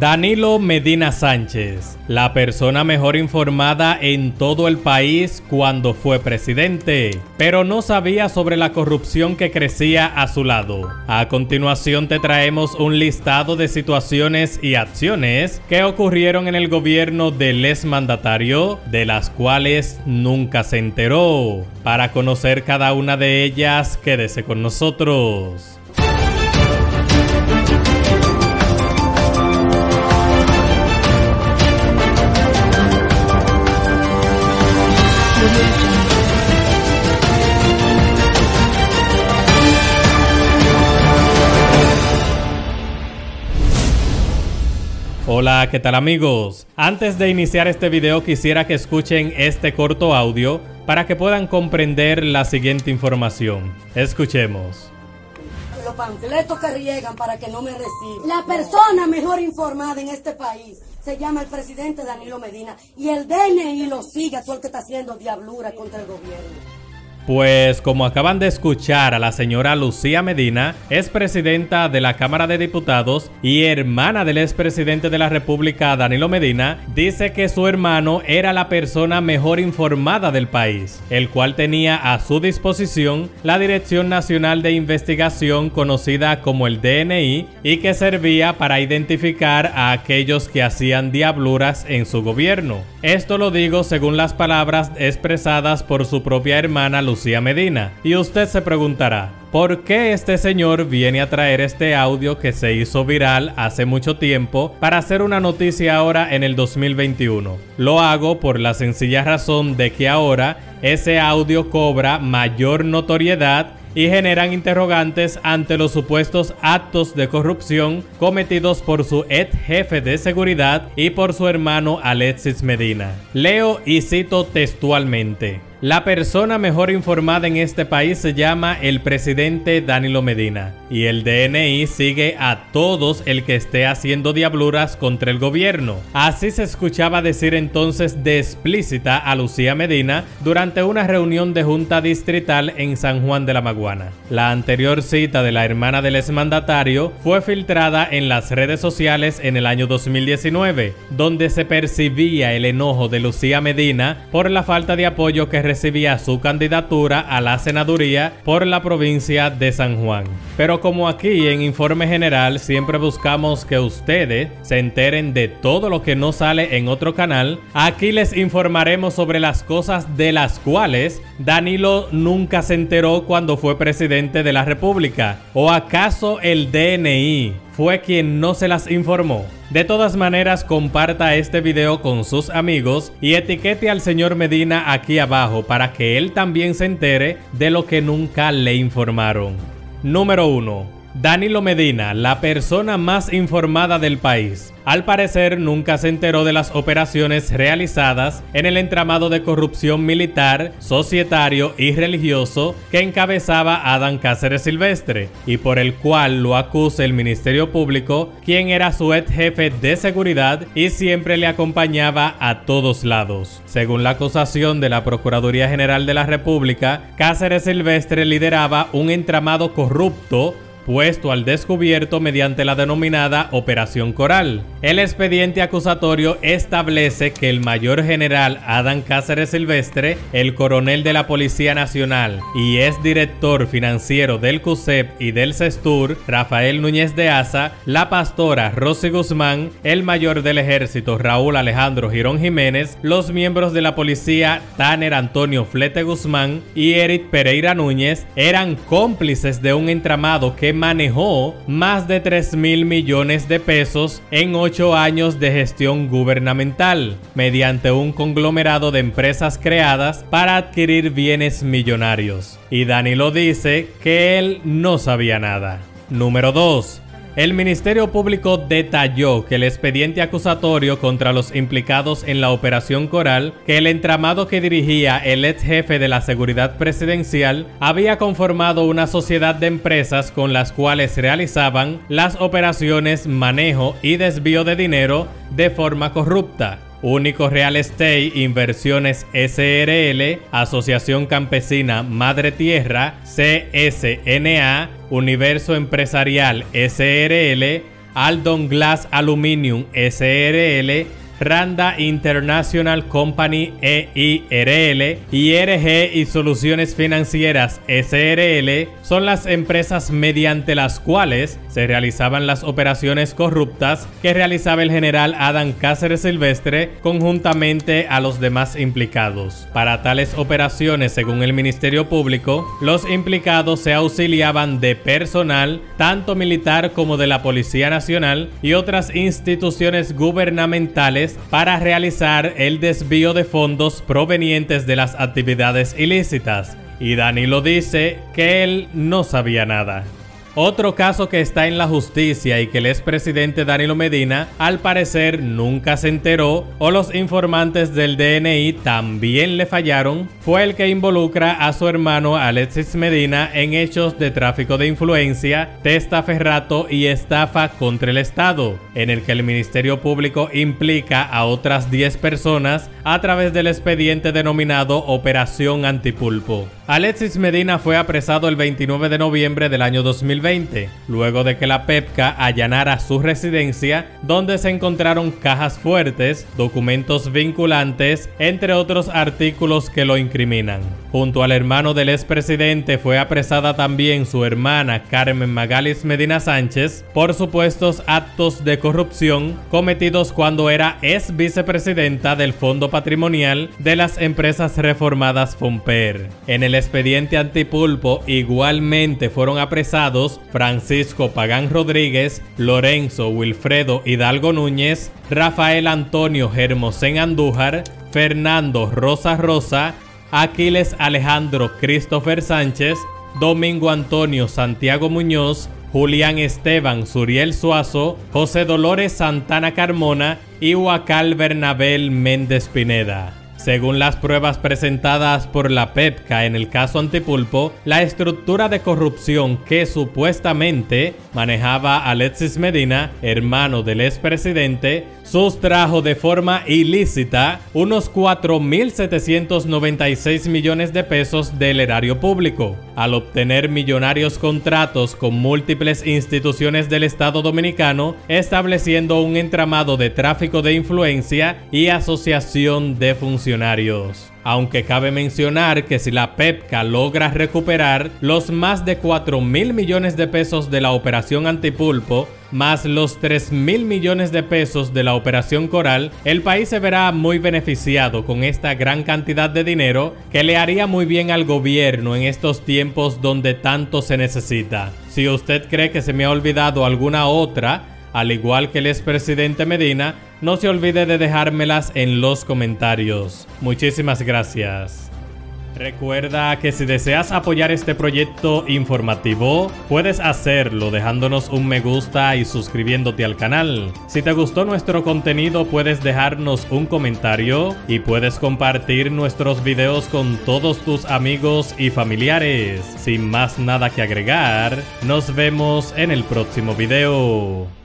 Danilo Medina Sánchez, la persona mejor informada en todo el país cuando fue presidente, pero no sabía sobre la corrupción que crecía a su lado. A continuación te traemos un listado de situaciones y acciones que ocurrieron en el gobierno del exmandatario, de las cuales nunca se enteró. Para conocer cada una de ellas, quédese con nosotros. Hola, ¿qué tal amigos? Antes de iniciar este video quisiera que escuchen este corto audio para que puedan comprender la siguiente información. Escuchemos. Los panfletos que riegan para que no me reciban. La persona mejor informada en este país se llama el presidente Danilo Medina y el DNI lo sigue todo el que está haciendo diablura contra el gobierno. Pues como acaban de escuchar a la señora Lucía Medina, es presidenta de la Cámara de Diputados y hermana del expresidente de la República Danilo Medina, dice que su hermano era la persona mejor informada del país, el cual tenía a su disposición la Dirección Nacional de Investigación conocida como el DNI y que servía para identificar a aquellos que hacían diabluras en su gobierno. Esto lo digo según las palabras expresadas por su propia hermana Lucía Medina. Y usted se preguntará, ¿por qué este señor viene a traer este audio que se hizo viral hace mucho tiempo para hacer una noticia ahora en el 2021? Lo hago por la sencilla razón de que ahora ese audio cobra mayor notoriedad y generan interrogantes ante los supuestos actos de corrupción cometidos por su ex jefe de seguridad y por su hermano Alexis Medina. Leo y cito textualmente. La persona mejor informada en este país se llama el presidente Danilo Medina y el DNI sigue a todos el que esté haciendo diabluras contra el gobierno. Así se escuchaba decir entonces de explícita a Lucía Medina durante una reunión de junta distrital en San Juan de la Maguana. La anterior cita de la hermana del exmandatario fue filtrada en las redes sociales en el año 2019, donde se percibía el enojo de Lucía Medina por la falta de apoyo que recibía su candidatura a la senaduría por la provincia de San Juan. Pero como aquí en Informe General siempre buscamos que ustedes se enteren de todo lo que no sale en otro canal, aquí les informaremos sobre las cosas de las cuales Danilo nunca se enteró cuando fue presidente de la República. ¿O acaso el DNI fue quien no se las informó? De todas maneras, comparta este video con sus amigos y etiquete al señor Medina aquí abajo para que él también se entere de lo que nunca le informaron. Número 1. Danilo Medina, la persona más informada del país. Al parecer nunca se enteró de las operaciones realizadas en el entramado de corrupción militar, societario y religioso que encabezaba Adán Cáceres Silvestre y por el cual lo acusa el Ministerio Público, quien era su ex jefe de seguridad y siempre le acompañaba a todos lados. Según la acusación de la Procuraduría General de la República, Cáceres Silvestre lideraba un entramado corrupto puesto al descubierto mediante la denominada Operación Coral. El expediente acusatorio establece que el mayor general Adán Cáceres Silvestre, el coronel de la Policía Nacional y es director financiero del CUSEP y del CESTUR, Rafael Núñez de Asa, la pastora Rosy Guzmán, el mayor del ejército Raúl Alejandro Girón Jiménez, los miembros de la policía Tanner Antonio Flete Guzmán y Eric Pereira Núñez eran cómplices de un entramado que manejó más de 3 mil millones de pesos en 8 años de gestión gubernamental, mediante un conglomerado de empresas creadas para adquirir bienes millonarios. Y Danilo dice que él no sabía nada. Número 2. El Ministerio Público detalló que el expediente acusatorio contra los implicados en la Operación Coral, que el entramado que dirigía el ex jefe de la seguridad presidencial, había conformado una sociedad de empresas con las cuales realizaban las operaciones manejo y desvío de dinero de forma corrupta. Único Real Estate Inversiones SRL, Asociación Campesina Madre Tierra, CSNA, Universo Empresarial SRL, Aldon Glass Aluminium SRL, Randa International Company EIRL, IRG y Soluciones Financieras SRL son las empresas mediante las cuales se realizaban las operaciones corruptas que realizaba el general Adam Cáceres Silvestre conjuntamente a los demás implicados. Para tales operaciones, según el Ministerio Público, los implicados se auxiliaban de personal, tanto militar como de la Policía Nacional y otras instituciones gubernamentales para realizar el desvío de fondos provenientes de las actividades ilícitas. Y Danilo dice que él no sabía nada. Otro caso que está en la justicia y que el expresidente Danilo Medina al parecer nunca se enteró o los informantes del DNI también le fallaron fue el que involucra a su hermano Alexis Medina en hechos de tráfico de influencia, testaferrato y estafa contra el Estado, en el que el Ministerio Público implica a otras 10 personas a través del expediente denominado Operación Antipulpo. Alexis Medina fue apresado el 29 de noviembre del año 2020, luego de que la PEPCA allanara su residencia, donde se encontraron cajas fuertes, documentos vinculantes, entre otros artículos que lo incriminan. Junto al hermano del expresidente fue apresada también su hermana Carmen Magalis Medina Sánchez por supuestos actos de corrupción cometidos cuando era ex vicepresidenta del Fondo Patrimonial de las Empresas Reformadas Fomper. En el expediente antipulpo igualmente fueron apresados Francisco Pagán Rodríguez, Lorenzo Wilfredo Hidalgo Núñez, Rafael Antonio Germosén Andújar, Fernando Rosa Rosa, Aquiles Alejandro Christopher Sánchez, Domingo Antonio Santiago Muñoz, Julián Esteban Suriel Suazo, José Dolores Santana Carmona y Huacal Bernabel Méndez Pineda. Según las pruebas presentadas por la PEPCA en el caso Antipulpo, la estructura de corrupción que supuestamente manejaba Alexis Medina, hermano del expresidente, sustrajo de forma ilícita unos 4.796 millones de pesos del erario público, al obtener millonarios contratos con múltiples instituciones del Estado dominicano, estableciendo un entramado de tráfico de influencia y asociación de funcionarios aunque cabe mencionar que si la PEPCA logra recuperar los más de 4 mil millones de pesos de la operación antipulpo, más los 3 mil millones de pesos de la operación Coral, el país se verá muy beneficiado con esta gran cantidad de dinero que le haría muy bien al gobierno en estos tiempos donde tanto se necesita. Si usted cree que se me ha olvidado alguna otra, al igual que el expresidente Medina, no se olvide de dejármelas en los comentarios. Muchísimas gracias. Recuerda que si deseas apoyar este proyecto informativo, puedes hacerlo dejándonos un me gusta y suscribiéndote al canal. Si te gustó nuestro contenido, puedes dejarnos un comentario y puedes compartir nuestros videos con todos tus amigos y familiares. Sin más nada que agregar, nos vemos en el próximo video.